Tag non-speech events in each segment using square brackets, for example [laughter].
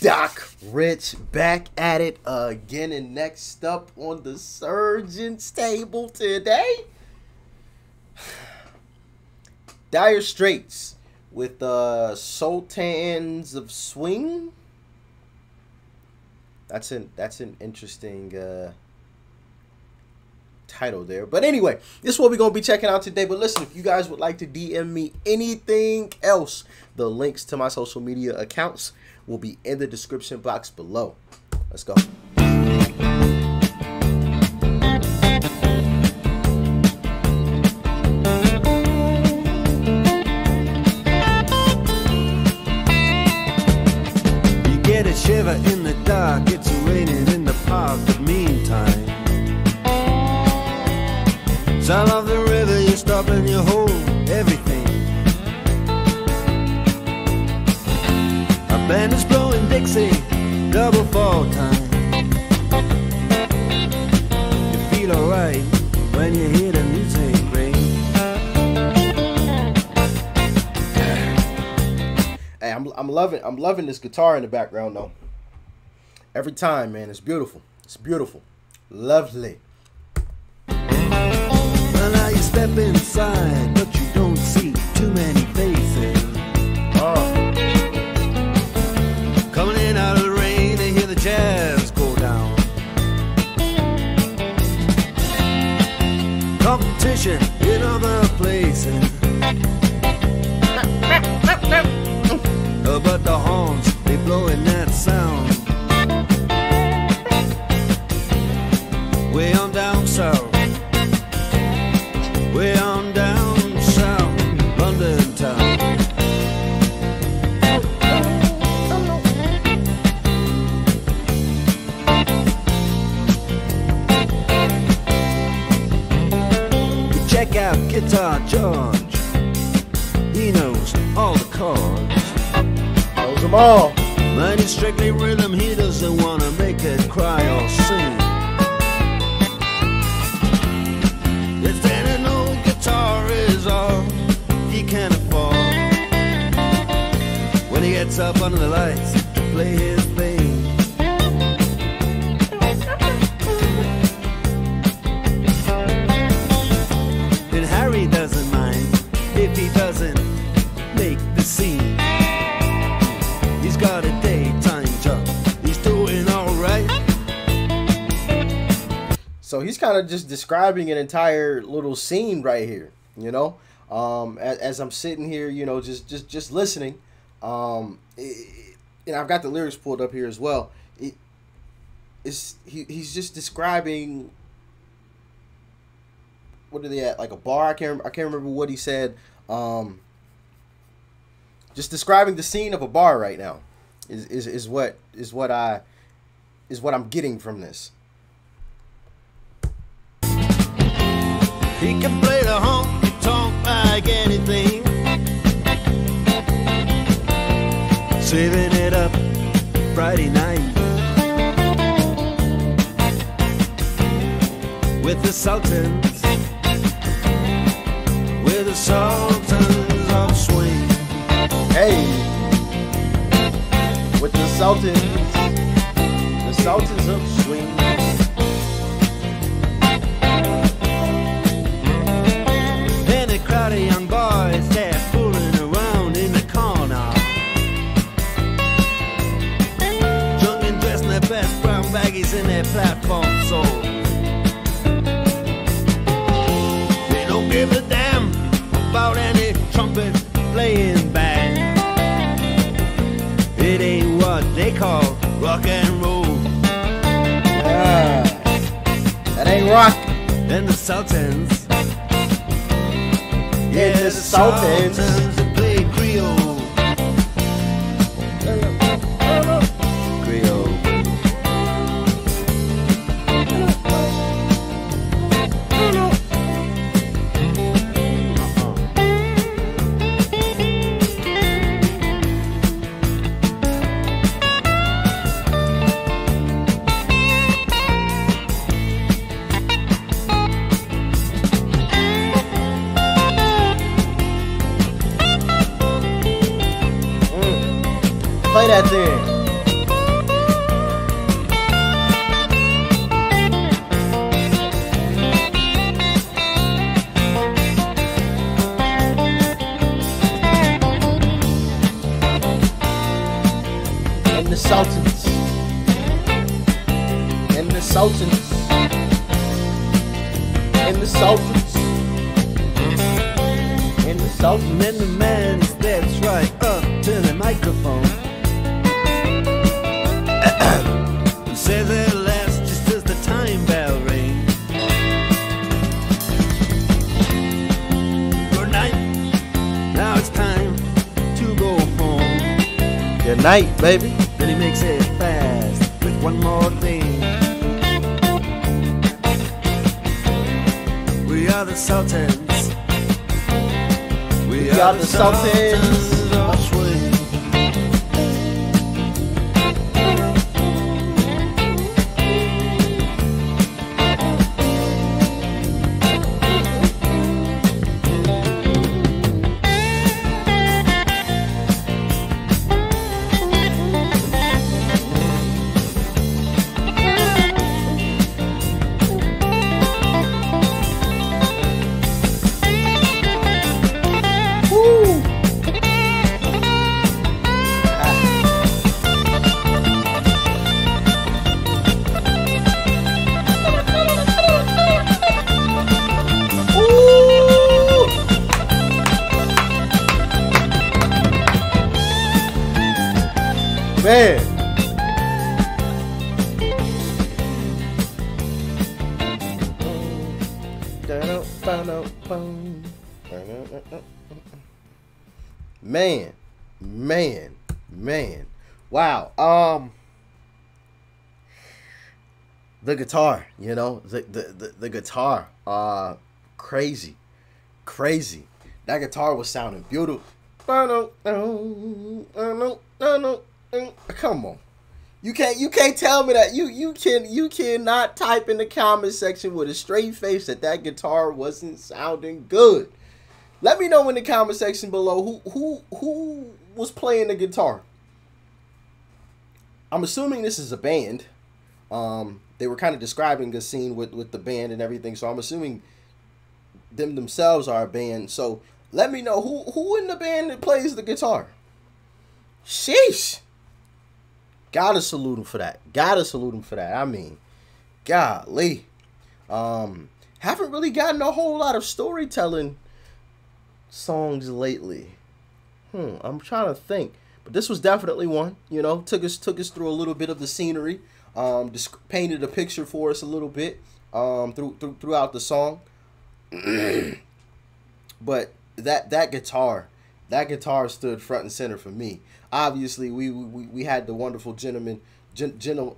Doc Rich back at it again, and next up on the surgeon's table today, [sighs] Dire Straits with uh, Sultans of Swing. That's an that's an interesting uh, title there. But anyway, this is what we're gonna be checking out today. But listen, if you guys would like to DM me anything else, the links to my social media accounts will be in the description box below. Let's go. You get a shiver in the dark, it's raining in the park, but meantime. Sound of the river, you stop and you hold everything. Double fall time. You feel alright when you hear the music ring. Hey, I'm, I'm loving I'm loving this guitar in the background though. Every time, man, it's beautiful. It's beautiful, lovely. Well, now you step inside, but you don't see too many faces. Guitar George. He knows all the chords. knows them all. Mine is strictly rhythm, he doesn't wanna make it cry or sing. If any old guitar is all he can afford, when he gets up under the lights to play his he's kind of just describing an entire little scene right here, you know. Um, as, as I'm sitting here, you know, just just just listening, um, it, and I've got the lyrics pulled up here as well. It, it's he, he's just describing what are they at like a bar? I can't I can't remember what he said. Um, just describing the scene of a bar right now is, is, is what is what I is what I'm getting from this. He can play the honky tonk like anything. Saving it up Friday night with the Sultans, with the Sultans of Swing. Hey, with the Sultans, the Sultans of Swing. About any trumpet playing band. It ain't what they call rock and roll. Ah, that ain't rock. And the Sultans. Yeah, the Sultans. that play That's it. the Sultans. And the Sultans. And the Sultans. And the sultan and the, the man. That's right. Up to the microphone. Home. Good night, baby. Then he makes it fast with one more thing. We are the Sultans. We, are the Sultans. of Man. Man, man, man. Wow. Um the guitar, you know, the the the, the guitar. Uh crazy. Crazy. That guitar was sounding beautiful. Come on. You can't you can't tell me that you you can you cannot type in the comment section with a straight face that that guitar wasn't sounding good. Let me know in the comment section below who who who was playing the guitar. I'm assuming this is a band. Um, they were kind of describing a scene with with the band and everything, so I'm assuming them themselves are a band. So let me know who who in the band that plays the guitar. Sheesh. Gotta salute him for that. Gotta salute him for that. I mean, golly. Um, haven't really gotten a whole lot of storytelling songs lately. Hmm, I'm trying to think. But this was definitely one, you know, took us took us through a little bit of the scenery. Um, just painted a picture for us a little bit um, through, through throughout the song. [clears throat] but that that guitar, that guitar stood front and center for me. Obviously, we we, we had the wonderful gentleman, gen, gentle,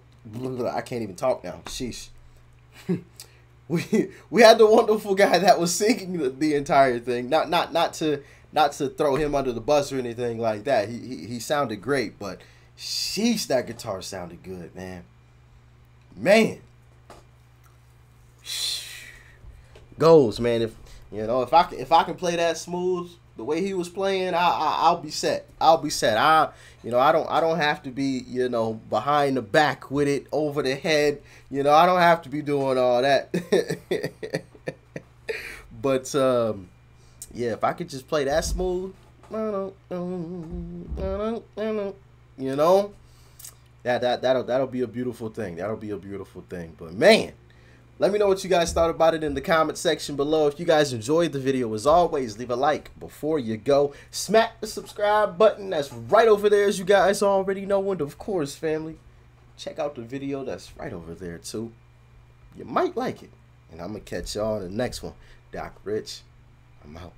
I can't even talk now. Sheesh. [laughs] we we had the wonderful guy that was singing the, the entire thing. Not not not to not to throw him under the bus or anything like that. He he, he sounded great, but sheesh, that guitar sounded good, man. Man. Goals, man. If you know, if I if I can play that smooth the way he was playing, I, I I'll be set. I'll be set. I you know I don't I don't have to be you know behind the back with it over the head. You know I don't have to be doing all that. [laughs] but um, yeah, if I could just play that smooth, you know, that that that'll that'll be a beautiful thing. That'll be a beautiful thing. But man, let me know what you guys thought about it in the comment section below. If you guys enjoyed the video, as always, leave a like before you go. Smack the subscribe button. That's right over there, as you guys already know. And of course, family, check out the video that's right over there too. You might like it. And I'm gonna catch y'all in the next one. Doc Rich, I'm out.